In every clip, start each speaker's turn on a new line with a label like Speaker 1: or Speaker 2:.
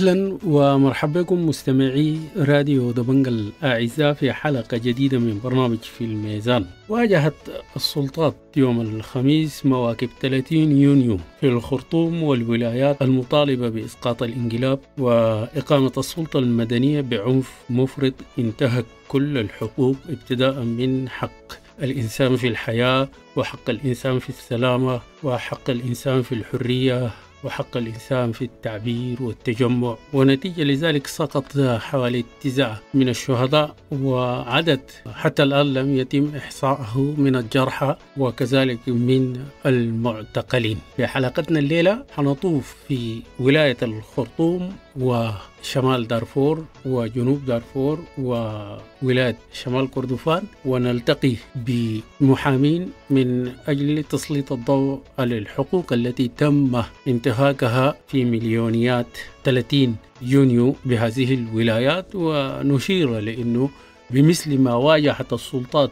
Speaker 1: أهلا ومرحبا بكم مستمعي راديو دبنج الأعزاء في حلقة جديدة من برنامج في الميزان. واجهت السلطات يوم الخميس مواكب 30 يونيو في الخرطوم والولايات المطالبة بإسقاط الإنقلاب وإقامة السلطة المدنية بعنف مفرط انتهك كل الحقوق ابتداء من حق الإنسان في الحياة وحق الإنسان في السلامة وحق الإنسان في الحرية وحق الإنسان في التعبير والتجمع ونتيجة لذلك سقط حوالي تسعة من الشهداء وعدد حتى الآن لم يتم إحصائه من الجرحى وكذلك من المعتقلين. في حلقتنا الليلة حنطوف في ولاية الخرطوم وشمال دارفور وجنوب دارفور وولاية شمال كردفان ونلتقي بمحامين من أجل تسليط الضوء على الحقوق التي تم انتهاكها في مليونيات 30 يونيو بهذه الولايات. ونشير لأنه بمثل ما واجهت السلطات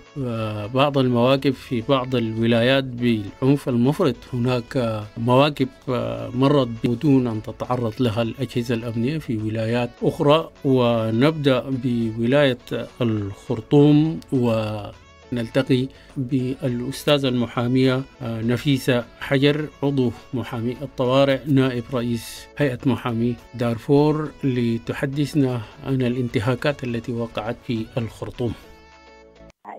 Speaker 1: بعض المواقف في بعض الولايات بالعنف المفرط. هناك مواقف مرت بدون أن تتعرض لها الأجهزة الأمنية في ولايات أخرى. ونبدأ بولاية الخرطوم و نلتقي بالأستاذة المحامية نفيسة حجر عضو محامي الطوارئ نائب رئيس هيئة محامي دارفور لتحدثنا عن الانتهاكات التي وقعت في الخرطوم.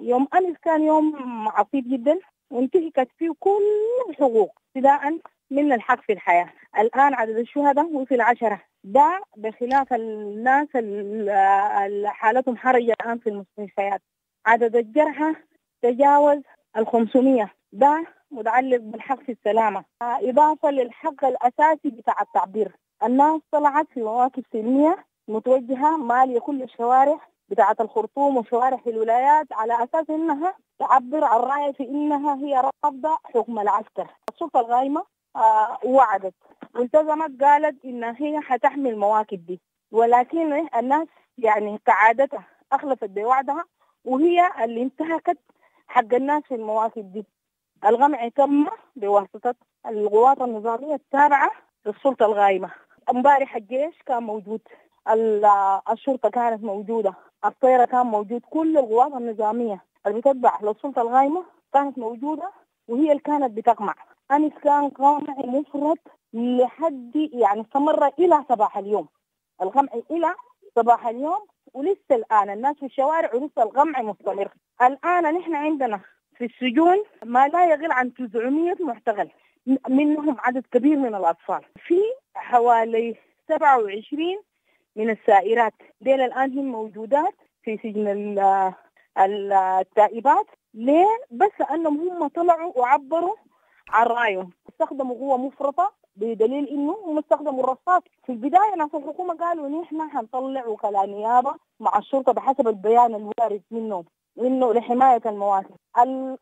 Speaker 2: يوم أمس كان يوم عصيب جدا وانتهكت فيه كل الحقوق ابتداء من الحق في الحياة. الآن عدد الشهداء وصل العشرة. ده بخلاف الناس اللي حالتهم حرجة الآن في المستشفيات. عدد الجرحى تجاوز ال 500 ده متعلق بالحق في السلامة. إضافة للحق الأساسي بتاع التعبير. الناس طلعت في مواقف سلمية متوجهة مالية كل الشوارع بتاعة الخرطوم وشوارع الولايات على أساس إنها تعبر عن رأي في إنها هي رافضة حكم العسكر. السلطة الغايمة آه وعدت. والتزمت قالت إنها هي حتحمي المواكب دي. ولكن الناس يعني كعادتها أخلفت بوعدها وهي اللي انتهكت حق الناس في المواقف دي. الغمع تم بواسطة القوات النظامية التابعة للسلطة الغايمة. امبارح الجيش كان موجود. الشرطة كانت موجودة. الطيرة كان موجود. كل القوات النظامية اللي بتتبع للسلطة الغايمة كانت موجودة وهي اللي كانت بتقمع أمس كان قمع مفرط لحد يعني استمر إلى صباح اليوم. القمع إلى صباح اليوم ولسه الآن الناس في الشوارع ولسه القمع مستمر. الآن نحن عندنا في السجون ما لا يقل عن 900 معتقل منهم عدد كبير من الأطفال. في حوالي 27 من السائرات. ديل الآن هم موجودات في سجن التائبات. ليه؟ بس لأنهم هم طلعوا وعبروا عن رأيهم. استخدموا قوة مفرطة بدليل إنه هم استخدموا الرصاص. في البداية ناس الحكومة قالوا نحن حنطلع وكلاء نيابه مع الشرطة بحسب البيان الوارد منهم. انه لحماية المواقف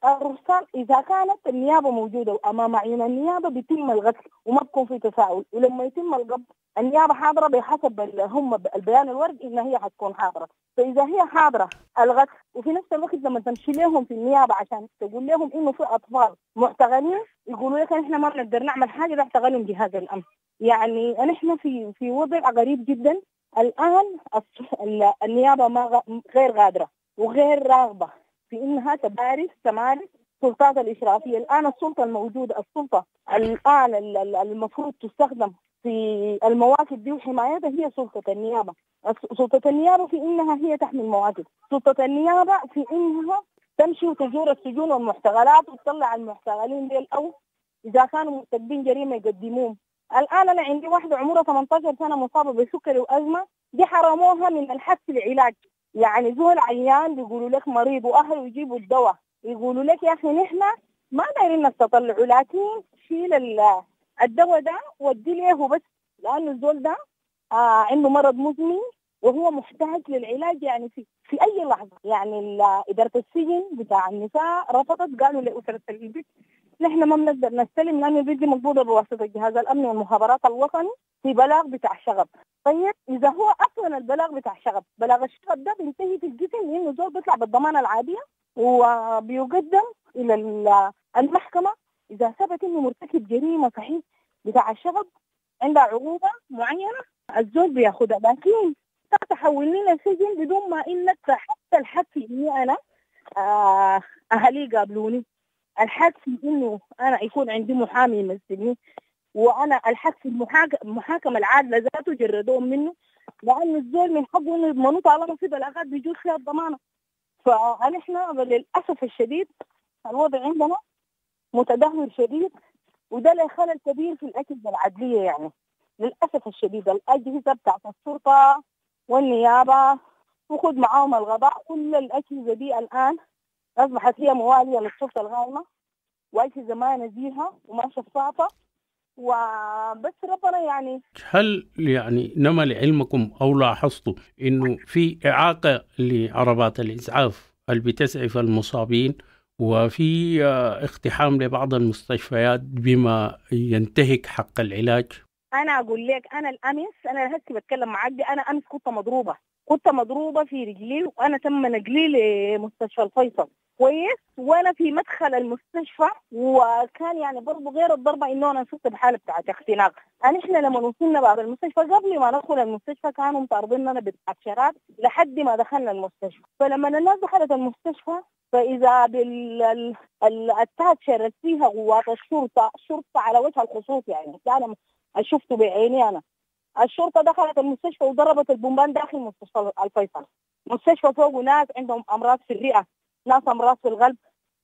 Speaker 2: الرصاص إذا كانت النيابة موجودة وأمام عيون النيابة بيتم الغسل وما بكون في تفاعل. ولما يتم القبض النيابة حاضرة بحسب هم البيان الورد انها هي حتكون حاضرة. فإذا هي حاضرة الغسل وفي نفس الوقت لما تمشي لهم في النيابة عشان تقول لهم إنه في أطفال معتقلين يقولوا لك إحنا ما بنقدر نعمل حاجة ده اعتقلهم جهاز الأمن. يعني نحن في في وضع غريب جدا. الآن النيابة ما غير قادره وغير راغبة في إنها تبارز تمارس السلطات الإشرافية. الآن السلطة الموجودة السلطة الآن المفروض تستخدم في المواقف دي وحمايتها هي سلطة النيابة. سلطة النيابة في إنها هي تحمي المواقف. سلطة النيابة في إنها تمشي وتزور السجون والمحتغلات وتطلع المحتغلين ديل أو إذا كانوا مرتكبين جريمة يقدموهم. الآن أنا عندي واحدة عمرها 18 سنة مصابة بسكري وأزمة دي حرموها من الحق في العلاج. يعني زول عيان بيقولوا لك مريض وأهله يجيبوا الدواء. يقولوا لك يا أخي نحن ما دايرين انك لكن شيل الدواء ده ودي له بس لأنه الزول ده آه عنده مرض مزمن وهو محتاج للعلاج يعني في في أي لحظة. يعني إدارة السجن بتاع النساء رفضت قالوا لأسرة البيت نحن ما بنقدر نستلم لأنه دي مقبوضه بواسطه الجهاز الأمني والمخابرات الوطني في بلاغ بتاع شغب طيب إذا هو أصلا البلاغ بتاع شغب بلاغ الشغب ده بينتهي في القسم لأنه زول بيطلع بالضمانه العادية وبيقدم إلى المحكمة. إذا ثبت إنه مرتكب جريمة صحيح بتاع الشغب عندها عقوبة معينة الزول بياخدها. لكن تحول لنا سجن بدون ما انك حتى الحق في إني أنا آه أهلي قابلوني. الحق في إنه أنا يكون عندي محامي يمثلني وأنا الحق في المحاكمة العادلة ذاته جردوهم منه لأنه الزول من حقه إنه يضمنوه طالما في بلاغات بيجوز فيها الضمانة. فنحن للأسف الشديد الوضع عندنا متدهور شديد وده له خلل كبير في الأجهزة العدلية يعني. للأسف الشديد الأجهزة بتاعت الشرطه والنيابة وخذ معاهم الغضاء كل الأجهزة دي الآن أصبحت هي موالية للشرطه الغائمه واجهزه ما نزيهه وما شفافة. وبس ربنا يعني
Speaker 1: هل يعني نما لعلمكم أو لاحظتوا إنه في إعاقة لعربات الإسعاف اللي بتسعف المصابين وفي اقتحام لبعض المستشفيات بما ينتهك حق العلاج؟
Speaker 2: أنا أقول لك أنا الأمس أنا هسه بتكلم معاك دي أنا أمس كنت مضروبة كنت مضروبة في رجلي وأنا تم نقلي لمستشفى الفيصل. كويس وأنا في مدخل المستشفى وكان يعني برضه غير الضربة إنه أنا صرت بحالة بتاعت اختناق. يعني إحنا لما وصلنا باب المستشفى قبل ما ندخل المستشفى كانوا مطارديننا بالعشرات لحد ما دخلنا المستشفى. فلما الناس دخلت المستشفى فإذا بالتاتشر اللي فيها قوات الشرطة الشرطه على وجه الخصوص يعني أنا شفته بعيني أنا. الشرطة دخلت المستشفى وضربت البومبان داخل مستشفى الفيصل. مستشفى فوق ناس عندهم أمراض في الرئة. ناس أمراض في القلب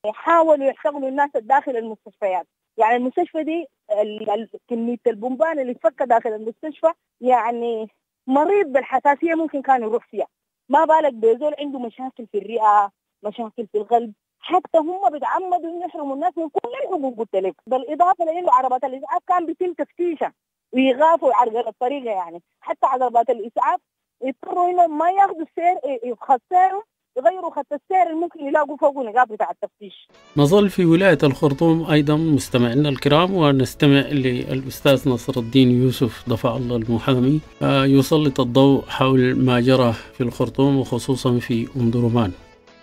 Speaker 2: يحاولوا يحتغلوا الناس داخل المستشفيات. يعني المستشفى دي كمية البومبان اللي اتفك داخل المستشفى يعني مريض بالحساسيه ممكن كان يروح فيها. ما بالك بزول عنده مشاكل في الرئة مشاكل في القلب. حتى هم بيتعمدوا إنه يحرموا الناس من كل الحقوق قلت لك. بالإضافة لإنه عربات الإسعاف كان بيتم تفتيشها ويغافوا يعرقل الطريقة يعني. حتى عربات الإسعاف يضطروا إنهم ما ياخذوا السير يخسروا يغيروا خط السير اللي ممكن يلاقوا فوقه نقاط بتاع التفتيش.
Speaker 1: نظل في ولاية الخرطوم أيضا مستمعينا الكرام ونستمع للأستاذ نصر الدين يوسف ضفع الله المحامي يسلط الضوء حول ما جرى في الخرطوم وخصوصا في أم درمان.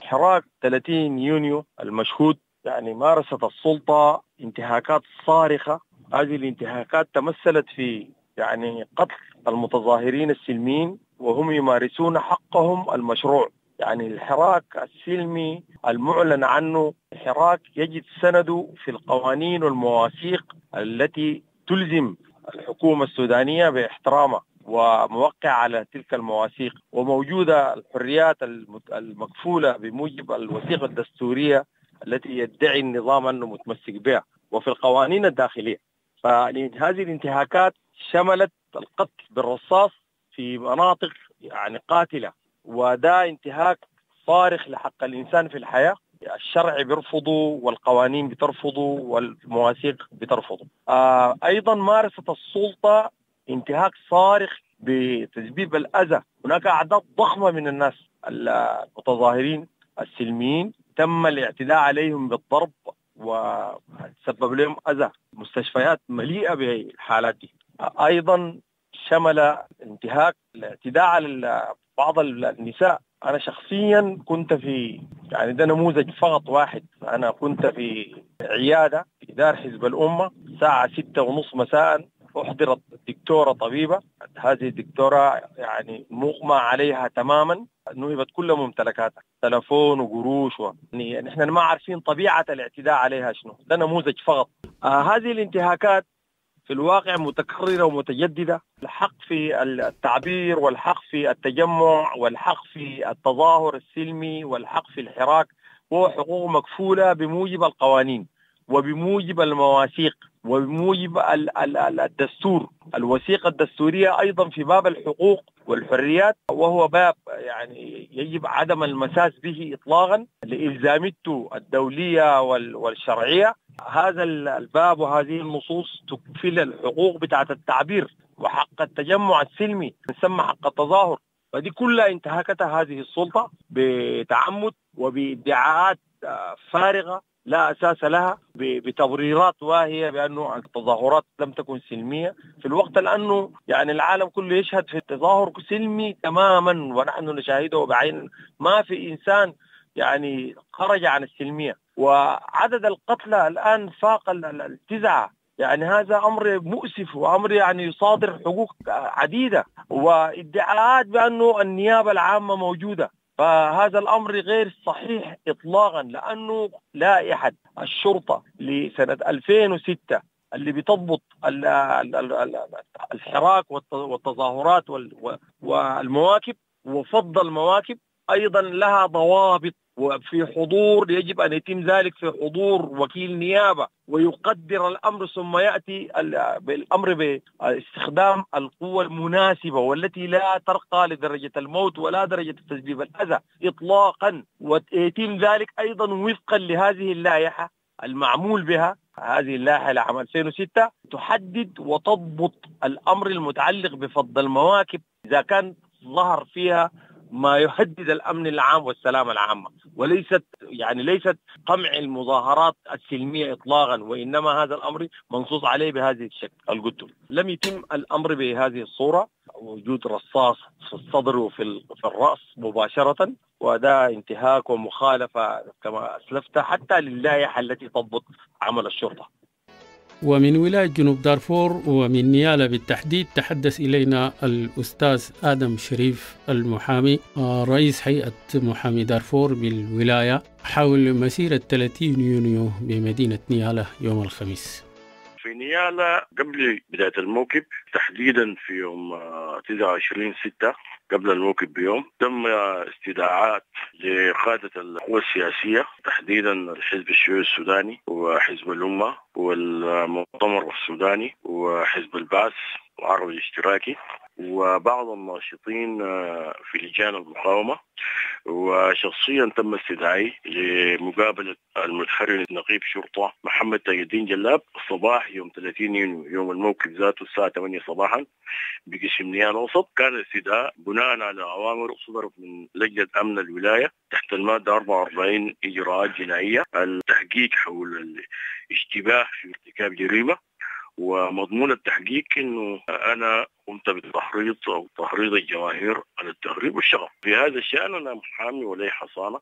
Speaker 3: حراك 30 يونيو المشهود يعني مارست السلطة انتهاكات صارخة هذه الانتهاكات تمثلت في يعني قتل المتظاهرين السلميين وهم يمارسون حقهم المشروع يعني الحراك السلمي المعلن عنه. حراك يجد سنده في القوانين والمواثيق التي تلزم الحكومة السودانية باحترامها وموقع على تلك المواثيق. وموجودة الحريات المكفولة بموجب الوثيقة الدستورية التي يدعي النظام أنه متمسك بها وفي القوانين الداخلية. فهذه الانتهاكات شملت القتل بالرصاص في مناطق يعني قاتلة. وده انتهاك صارخ لحق الإنسان في الحياة. الشرع بيرفضه والقوانين بترفضه والمواثيق بترفضه. آه أيضا مارست السلطة انتهاك صارخ بتسبيب الأذى. هناك أعداد ضخمة من الناس المتظاهرين السلميين تم الاعتداء عليهم بالضرب وسبب لهم أذى. مستشفيات مليئة بالحالات دي. أيضا شمل انتهاك الاعتداء على بعض النساء. أنا شخصيا كنت في يعني ده نموذج فقط واحد. أنا كنت في عيادة في دار حزب الأمة الساعة ستة ونص مساء. أحضرت دكتورة طبيبة. هذه الدكتورة يعني مغمى عليها تماما. نهبت كل ممتلكاتها. تلفون وقروش و... يعني نحن ما عارفين طبيعة الاعتداء عليها شنو. ده نموذج فقط. آه هذه الانتهاكات في الواقع متكررة ومتجددة. الحق في التعبير والحق في التجمع والحق في التظاهر السلمي والحق في الحراك هو حقوق مكفولة بموجب القوانين وبموجب المواثيق وبموجب الدستور. الوثيقة الدستورية أيضا في باب الحقوق والحريات وهو باب يعني يجب عدم المساس به إطلاقا لإلزامته الدولية والشرعية. هذا الباب وهذه النصوص تكفل الحقوق بتاعة التعبير وحق التجمع السلمي نسمى حق التظاهر. فدي كلها انتهكتها هذه السلطة بتعمد وبادعاءات فارغة لا أساس لها بتبريرات واهية بانه التظاهرات لم تكن سلمية. في الوقت لأنه يعني العالم كله يشهد في التظاهر سلمي تماما ونحن نشاهده بعين. ما في إنسان يعني خرج عن السلمية. وعدد القتلى الآن فاق التسعة. يعني هذا أمر مؤسف وأمر يعني يصادر حقوق عديدة وادعاءات بأنه النيابة العامة موجودة. فهذا الأمر غير صحيح اطلاقا لأنه لائحه الشرطة لسنة 2006 اللي بتضبط الحراك والتظاهرات والمواكب وفض المواكب أيضا لها ضوابط وفي حضور يجب أن يتم ذلك في حضور وكيل نيابة ويقدر الأمر ثم يأتي بالأمر باستخدام القوة المناسبة والتي لا ترقى لدرجة الموت ولا درجة تسبيب الأذى اطلاقا. ويتم ذلك أيضا وفقا لهذه اللائحة المعمول بها. هذه اللائحة لعام 2006 تحدد وتضبط الأمر المتعلق بفض المواكب إذا كان ظهر فيها ما يهدد الأمن العام والسلامه العامة. وليست يعني ليست قمع المظاهرات السلمية اطلاقا وإنما هذا الأمر منصوص عليه بهذه الشكل. القلت لم يتم الأمر بهذه الصورة. وجود رصاص في الصدر وفي في الرأس مباشرة. وده انتهاك ومخالفة كما أسلفت حتى للائحه التي تضبط عمل الشرطة.
Speaker 1: ومن ولاية جنوب دارفور ومن نيالا بالتحديد تحدث إلينا الأستاذ آدم شريف المحامي رئيس هيئة محامي دارفور بالولاية حول مسيرة 30 يونيو بمدينة نيالا يوم الخميس.
Speaker 4: نيالا قبل بداية الموكب تحديدا في يوم 29 6 قبل الموكب بيوم تم استدعاءات لقادة القوى السياسية تحديدا الحزب الشيوعي السوداني وحزب الأمة والمؤتمر السوداني وحزب البعث العربي الاشتراكي. وبعض الناشطين آه، في لجان المقاومة. وشخصيا تم استدعائي لمقابلة المتحرر نقيب شرطة محمد تاج الدين جلاب صباح يوم 30 يونيو يوم الموقف ذاته الساعة 8 صباحا بقسم نيال وسط كان الاستدعاء بناء على أوامر صدرت من لجنة أمن الولاية تحت المادة 44 إجراءات جنائية. التحقيق حول الاشتباه في ارتكاب جريمة ومضمون التحقيق إنه أنا قمت بالتحريض أو تحريض الجماهير على التهريب والشغف. في هذا الشأن أنا محامي ولي حصانة.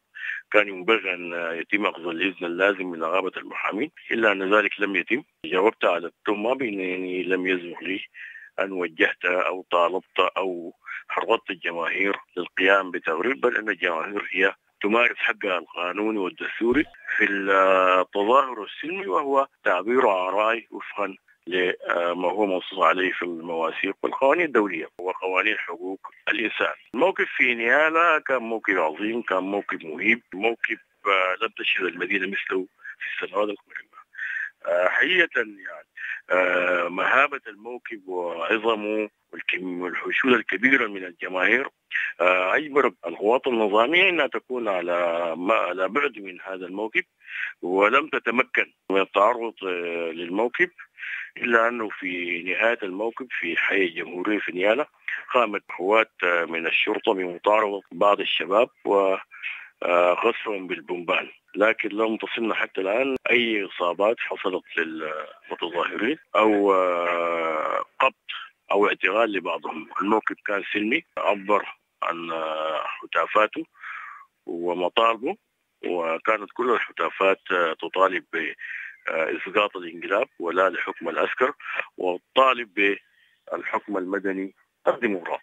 Speaker 4: كان ينبغي أن يتم أخذ الإذن اللازم من نقابه المحامين. إلا أن ذلك لم يتم. جاوبت على التهمة بأنني لم يسبق لي أن وجهت أو طالبت أو حرضت الجماهير للقيام بتهريب بل أن الجماهير هي تمارس حقها القانوني والدستوري في التظاهر السلمي وهو تعبير عن رأي وفقا لما هو منصوص عليه في المواثيق والقوانين الدولية وقوانين حقوق الإنسان. الموقف في نيالا كان موقف عظيم كان موقف مهيب موقف آه، لم تشهد المدينة مثله في السنوات القريبة آه، حقيقة يعني آه، مهابة الموقف وعظمه والحشود الكبيرة من الجماهير أجبرت القوات النظامية أنها تكون على على بعد من هذا الموقف ولم تتمكن من التعرض للموقف. إلا أنه في نهاية الموقف في حي الجمهورية في نيالا قامت قوات من الشرطة بمطاردة بعض الشباب و غصبهم بالبومبان لكن لم تصلنا حتى الآن أي إصابات حصلت للمتظاهرين أو قبض أو اعتقال لبعضهم. الموقف كان سلمي عبر عن هتافاته ومطالبه وكانت كل الهتافات تطالب إسقاط الانقلاب ولا لحكم العسكر والطالب بالحكم المدني الديمقراطي.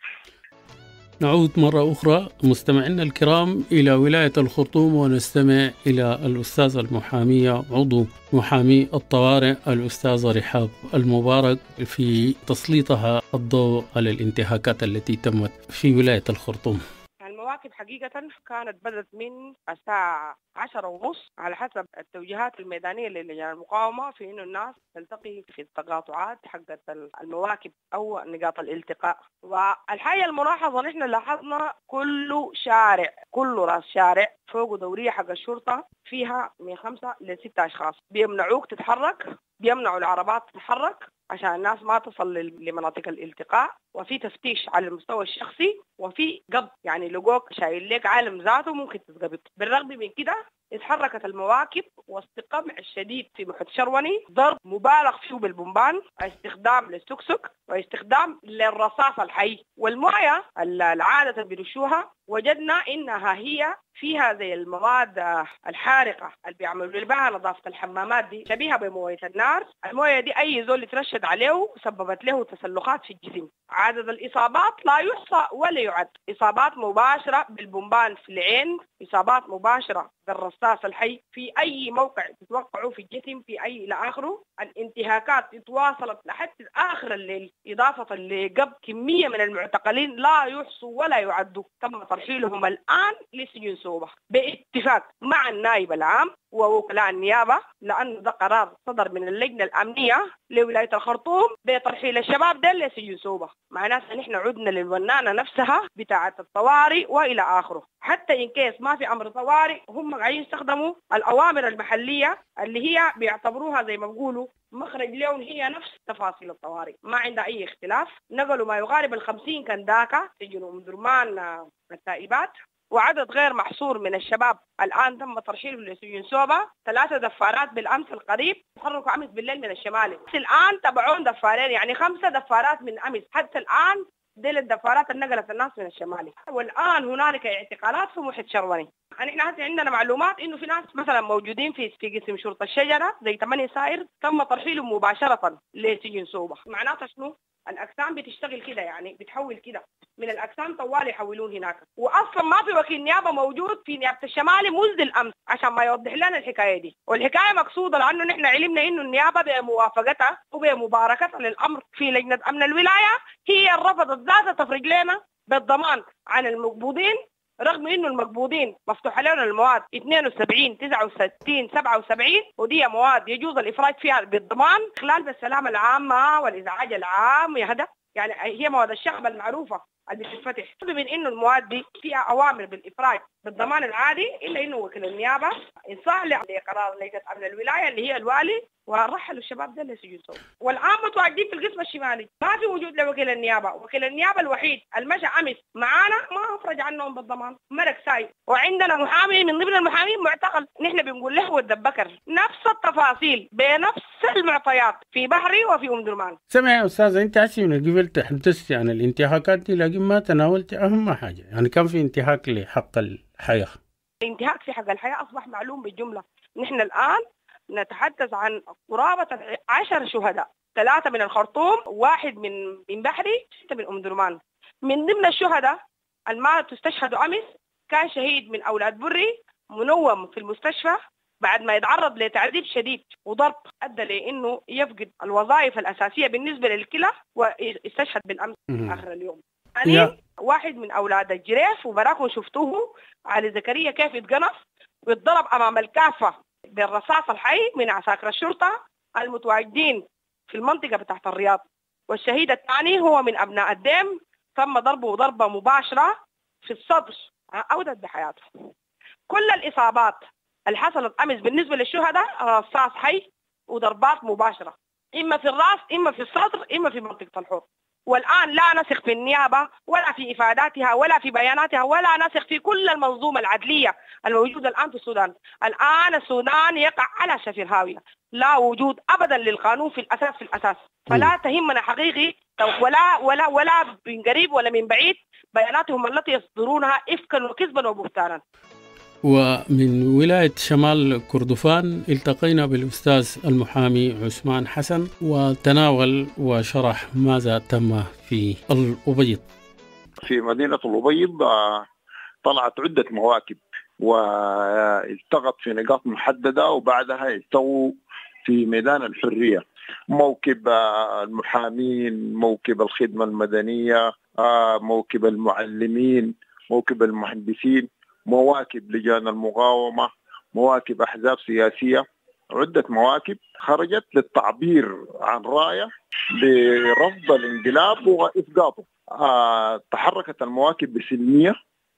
Speaker 1: نعود مرة أخرى. مستمعينا الكرام إلى ولاية الخرطوم ونستمع إلى الأستاذة المحامية عضو محامي الطوارئ الأستاذة رحاب المبارك في تسليطها الضوء على الانتهاكات التي تمت في ولاية الخرطوم.
Speaker 5: المواكب حقيقة كانت بدأت من الساعة عشرة ونص على حسب التوجيهات الميدانية للجان المقاومة في إنه الناس تلتقي في التقاطعات حقت المواكب أو نقاط الالتقاء. والحاجة الملاحظة نحن لاحظنا كل شارع كل راس شارع فوق دورية حق الشرطة فيها من خمسة لستة أشخاص. بيمنعوك تتحرك بيمنعوا العربات تتحرك عشان الناس ما تصل لمناطق الالتقاء وفي تفتيش على المستوى الشخصي وفي قبض. يعني لقوك شايل لك عالم ذاته ممكن تتقبض. بالرغم من كده اتحركت المواكب وسط الشديد في محيط شروني ضرب مبالغ فيه بالبومبان استخدام للسكسك واستخدام للرصاص الحي. والموية العادة بيرشوها وجدنا إنها هي فيها زي المواد الحارقة اللي بيعملوا بها نظافة الحمامات دي. شبيهة بموية النار. الموية دي أي زول يترشد عليه سببت له تسلخات في الجسم. عدد الإصابات لا يحصى ولا يعد. إصابات مباشرة بالبومبان في العين إصابات مباشرة بالرصاص الحي. في أي موقع تتوقعوا في الجسم في أي إلى آخره الانتهاكات تواصلت لحد آخر الليل. إضافة لقبض كمية من المعتقلين لا يحصوا ولا يعدوا. تم ترحيلهم الآن لسجن سوبة باتفاق مع النائب العام ووكلاء النيابة لأنه ده قرار صدر من اللجنة الأمنية لولاية الخرطوم بترحيل الشباب ده لسجن سوبة معناتها نحن عدنا للونانة نفسها بتاعة الطوارئ وإلى آخره. حتى إن كيس ما في أمر طوارئ هم قاعدين يستخدموا الأوامر المحلية اللي هي بيعتبروها زي ما بيقولوا مخرج لهم هي نفس تفاصيل الطوارئ. ما عندها أي اختلاف. نقلوا ما يقارب الخمسين كان داكا سجنوا من درمان التائبات. وعدد غير محصور من الشباب. الآن تم ترحيلهم لسجن سوبا. ثلاثة دفارات بالأمس القريب. تحركوا امس بالليل من الشمالي الآن تبعون دفارين يعني خمسة دفارات من امس حتى الآن ديل الدفارات نقلت الناس من الشمالي. والآن هنالك اعتقالات في محيط شروني. يعني إحنا عندنا معلومات إنه في ناس مثلا موجودين في في قسم شرطة الشجرة زي ثمانية سائر تم ترحيلهم مباشرة لسجن سوبا معناتها شنو؟ الأقسام بتشتغل كده يعني بتحول كده. من الأقسام طوال يحولون هناك. واصلا ما في وكيل نيابة موجود في نيابة الشمالي منذ الأمس عشان ما يوضح لنا الحكاية دي. والحكاية مقصودة لأنه نحن علمنا إنه النيابة بموافقتها وبمباركتها للأمر في لجنة أمن الولاية هي رفضت ذاتها تفرج لنا بالضمان عن المقبوضين رغم إنه المقبوضين مفتوح لنا المواد 72 69 77 ودي مواد يجوز الإفراج فيها بالضمان خلال بالسلامه العامة والإزعاج العام يا هذا؟ يعني هي مواد الشغب المعروفة اللي بتتفتح من إنه المواد دي فيها أوامر بالإفراج بالضمان العادي إلا إنه وكيل النيابة. انصاع لقرار لجنه أمن الولاية اللي هي الوالي ورحلوا الشباب ده لسجون سوق والآن متواجدين في القسم الشمالي. ما في وجود لوكيل النيابة. وكيل النيابة الوحيد المشى أمس. معانا ما أفرج عنهم بالضمان. مرق ساي وعندنا محامي من ضمن المحامين معتقل. نحن بنقول له ود بكر. نفس التفاصيل بنفس المعطيات. في بحري وفي أم درمان.
Speaker 1: سمع يا أستاذ أنت هسه من قبل تحدثت عن الانتهاكات دي لكن ما تناولت أهم حاجة. يعني كان في انتهاك لحق الحياة.
Speaker 5: الانتهاك في حق الحياة أصبح معلوم بالجملة. نحن الآن نتحدث عن قرابة عشر شهداء ثلاثة من الخرطوم واحد من من بحري ستة من أم درمان. من ضمن الشهداء الما تستشهدوا أمس كان شهيد من أولاد بري منوم في المستشفى بعد ما يتعرض لتعذيب شديد وضرب أدى لإنه يفقد الوظائف الأساسية بالنسبة للكلى واستشهد بالأمس آخر اليوم. يعني واحد من أولاد الجريف وبراكم شفتوه علي زكريا كيف يتقنص ويتضرب أمام الكافه بالرصاص الحي من عساكر الشرطة المتواجدين في المنطقة بتاعت الرياض. والشهيد الثاني هو من أبناء الدم تم ضربه ضربة مباشرة في الصدر. أودت بحياته. كل الإصابات اللي حصلت أمس بالنسبة للشهداء رصاص حي وضربات مباشرة. إما في الرأس إما في الصدر إما في منطقة الحوض. والآن لا نثق في النيابة ولا في إفاداتها ولا في بياناتها ولا نثق في كل المنظومة العدلية الموجودة الآن في السودان. الآن السودان يقع على شفير هاوية. لا وجود أبدا للقانون في الأساس في الأساس. فلا تهمنا حقيقي ولا ولا ولا من قريب ولا من بعيد بياناتهم التي يصدرونها إفكا وكذبا وبهتانا.
Speaker 1: ومن ولاية شمال كردفان التقينا بالأستاذ المحامي عثمان حسن وتناول وشرح ماذا تم في الأبيض.
Speaker 6: في مدينة الأبيض طلعت عدة مواكب والتقط في نقاط محددة وبعدها التووا في ميدان الحرية. موكب المحامين موكب الخدمة المدنية موكب المعلمين موكب المهندسين. مواكب لجان المقاومة مواكب أحزاب سياسية. عدة مواكب خرجت للتعبير عن رأية برفض الانقلاب وإسقاطه. آه تحركت المواكب بسلمية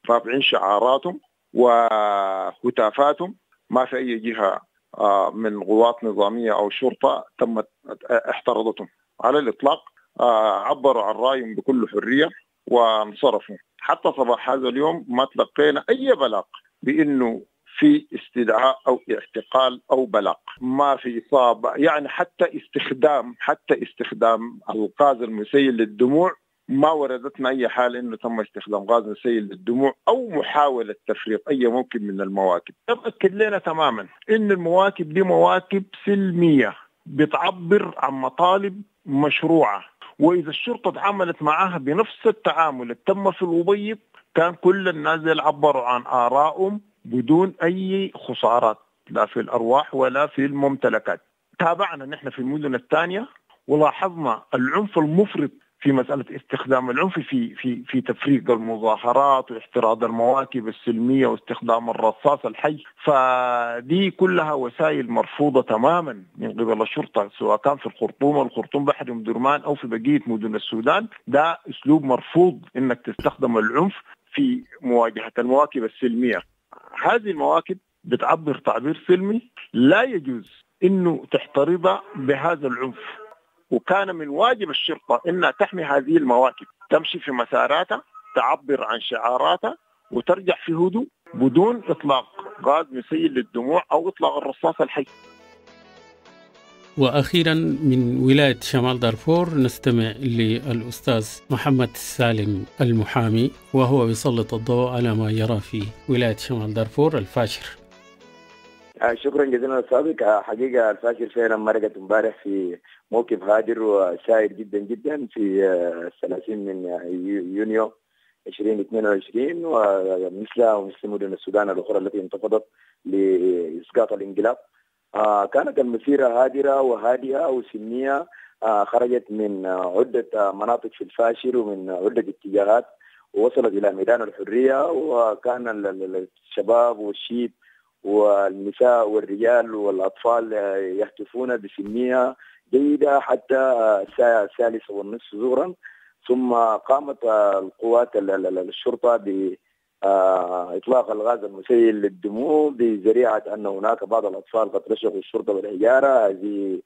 Speaker 6: رافعين شعاراتهم وهتافاتهم. ما في أي جهة آه من قوات نظامية أو شرطة تمت احترضتهم على الإطلاق آه عبروا عن رأيهم بكل حرية وانصرفوا. حتى صباح هذا اليوم ما تلقينا أي بلاغ بإنه في استدعاء أو اعتقال أو بلاغ. ما في إصابة. يعني حتى استخدام حتى استخدام الغاز المسيل للدموع ما وردتنا أي حاله إنه تم استخدام غاز مسيل للدموع أو محاولة تفريق أي موكب من المواكب. تأكد لنا تماما إن المواكب دي مواكب سلمية بتعبر عن مطالب مشروعة. وإذا الشرطة تعاملت معها بنفس التعامل اللي تم في الأبيض كان كل الناس اللي عبروا عن آرائهم بدون أي خسارات لا في الأرواح ولا في الممتلكات. تابعنا نحن في المدن الثانية ولاحظنا العنف المفرط في مسألة استخدام العنف في في في تفريق المظاهرات واحتراض المواكب السلمية واستخدام الرصاص الحي. فدي كلها وسائل مرفوضة تماما من قبل الشرطة سواء كان في الخرطوم الخرطوم بحر ام درمان أو في بقية مدن السودان. ده أسلوب مرفوض إنك تستخدم العنف في مواجهة المواكب السلمية. هذه المواكب بتعبر تعبير سلمي لا يجوز إنه تحترض بهذا العنف. وكان من واجب الشرطة إنها تحمي هذه المواكب تمشي في مساراتها تعبر عن شعاراتها وترجع في هدوء بدون إطلاق غاز مسيل للدموع أو إطلاق الرصاص الحي.
Speaker 1: وأخيرا من ولاية شمال دارفور نستمع للأستاذ محمد سالم المحامي وهو يسلط الضوء على ما يرى في ولاية شمال دارفور الفاشر.
Speaker 7: آه، شكرا جزيلا سابق حقيقة الفاشر فعلا مرقت امبارح في موقف هادر وسائر جدا جدا في 30 من يونيو 2022 ومثل ومثل مدن السودان الأخرى التي انتفضت لإسقاط الانقلاب. آه كانت المسيرة هادرة وهادئة وسلميه آه خرجت من عدة مناطق في الفاشر ومن عدة اتجاهات ووصلت إلى ميدان الحرية وكان الشباب والشيب والنساء والرجال والأطفال يهتفون بسلميه جيدة حتى الساعة الثالثه والنصف ظهرا ثم قامت القوات الشرطة ب إطلاق الغاز المسيل للدموع بذريعة أن هناك بعض الأطفال قد رشقوا الشرطة بالحجاره هذه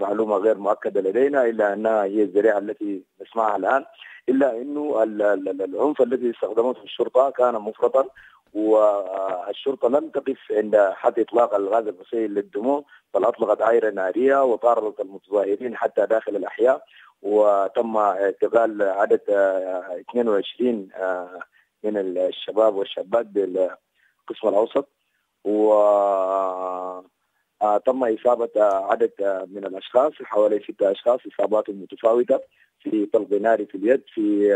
Speaker 7: معلومة غير مؤكدة لدينا إلا أنها هي الذريعة التي نسمعها الآن. إلا إنه العنف الذي استخدمته الشرطة كان مفرطا والشرطة لم تقف عند حد إطلاق الغاز المسيل للدموع بل أطلقت عايره نارية وطاردت المتظاهرين حتى داخل الأحياء. وتم اعتقال عدد 22 من الشباب والشابات بالقسم الأوسط. و تم إصابة عدد من الأشخاص حوالي ستة أشخاص إصابات متفاوتة في طلق ناري في اليد في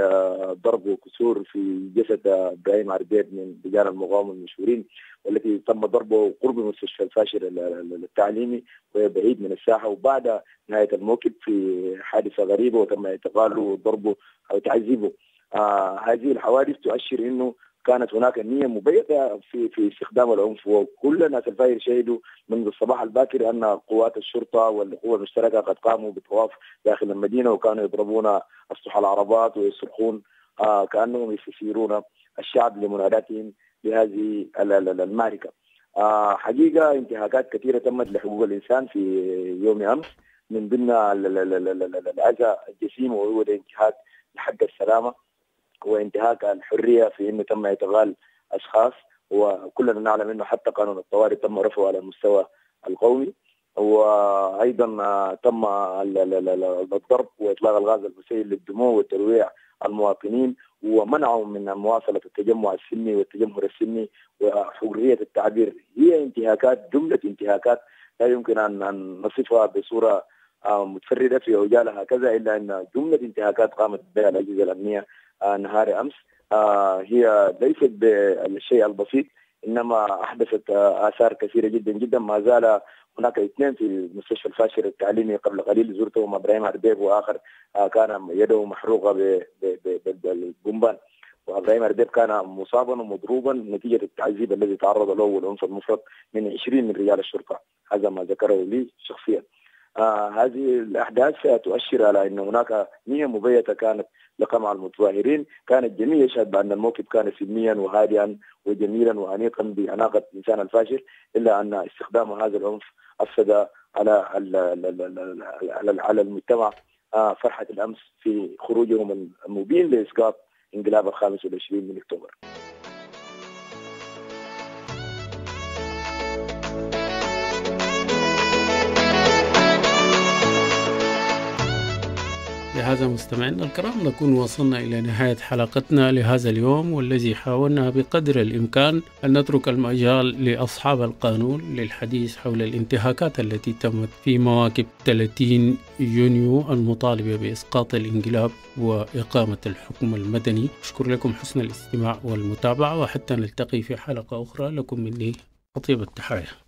Speaker 7: ضرب وكسور في جسد إبراهيم عربيد من رجال المقاومة المشهورين والتي تم ضربه قرب مستشفى الفاشر التعليمي وبعيد من الساحة. وبعد نهاية الموكب في حادثة غريبة وتم اعتقاله وضربه أو تعذيبه. آه هذه الحوادث تؤشر إنه كانت هناك نية مبيته في في استخدام العنف وكل الناس الفاير شهدوا منذ الصباح الباكر أن قوات الشرطة والقوى المشتركة قد قاموا بطواف داخل المدينة وكانوا يضربون اسطح العربات ويصرخون آه كأنهم يستثيرون الشعب لمناداتهم بهذه المعركة. آه حقيقة انتهاكات كثيرة تمت لحقوق الإنسان في يوم أمس من ضمن الأذى الجسيم وهو الانتهاك لحق السلامه وانتهاك الحرية في إنه تم اعتقال أشخاص. وكلنا نعلم إنه حتى قانون الطوارئ تم رفعه على المستوى القومي وأيضا تم الضرب وإطلاق الغاز المسيل للدموع وترويع المواطنين. ومنعهم من مواصلة التجمع السلمي والتجمهر السلمي وحرية التعبير هي انتهاكات جملة انتهاكات. لا يمكن أن نصفها بصورة متفردة في عجالة هكذا إلا أن جملة انتهاكات قامت بها الأجهزة الأمنية نهار أمس. هي ليست بالشيء البسيط إنما أحدثت آثار كثيرة جدا جدا. ما زال هناك اثنين في مستشفى الفاشر التعليمي قبل قليل زرتهم إبراهيم عربيب وآخر كان يده محروقة بالقنبان وابراهيم عربيب كان مصابا ومضروبا نتيجة التعذيب الذي تعرض له والعنف المفرط من 20 من رجال الشرطة. هذا ما ذكره لي شخصيا. آه هذه الأحداث تؤشر على إن هناك نيه مبيتة كانت لقمع المتظاهرين كان الجميع يشهد بأن الموقف كان سلميا وهادئا وجميلا وانيقا بأناقة الإنسان الفاشل إلا أن استخدام هذا العنف أفسد على على المجتمع آه فرحة الأمس في خروجهم المبين لإسقاط انقلاب الخامس والعشرين من أكتوبر.
Speaker 1: وبهذا مستمعينا الكرام نكون وصلنا إلى نهاية حلقتنا لهذا اليوم والذي حاولنا بقدر الإمكان أن نترك المجال لأصحاب القانون للحديث حول الانتهاكات التي تمت في مواكب 30 يونيو المطالبة بإسقاط الإنقلاب وإقامة الحكم المدني. أشكر لكم حسن الاستماع والمتابعة وحتى نلتقي في حلقة أخرى. لكم مني أطيب التحايا.